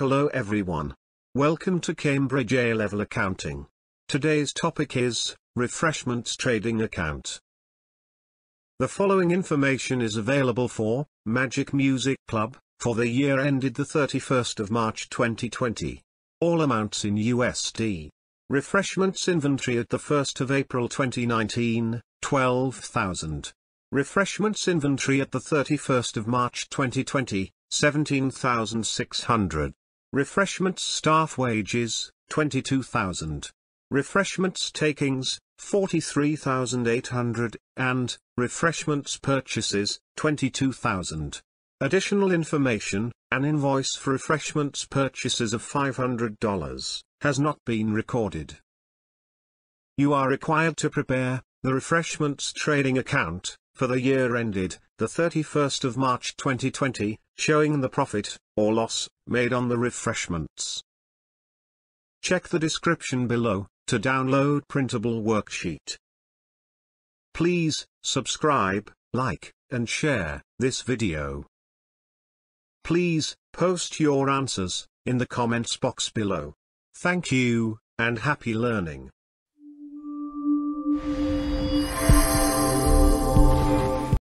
Hello everyone. Welcome to Cambridge A-Level Accounting. Today's topic is, Refreshments Trading Account. The following information is available for, Magic Music Club, for the year ended the 31st of March 2020. All amounts in USD. Refreshments inventory at the 1st of April 2019, 12,000. Refreshments inventory at the 31st of March 2020, 17,600. Refreshments staff wages, 22,000. Refreshments takings, 43,800, and, refreshments purchases, 22,000. Additional information, an invoice for refreshments purchases of $500, has not been recorded. You are required to prepare, the refreshments trading account, for the year ended, the 31st of March 2020, showing the profit, or loss, made on the refreshments. Check the description below, to download printable worksheet. Please, subscribe, like, and share, this video. Please, post your answers, in the comments box below. Thank you, and happy learning.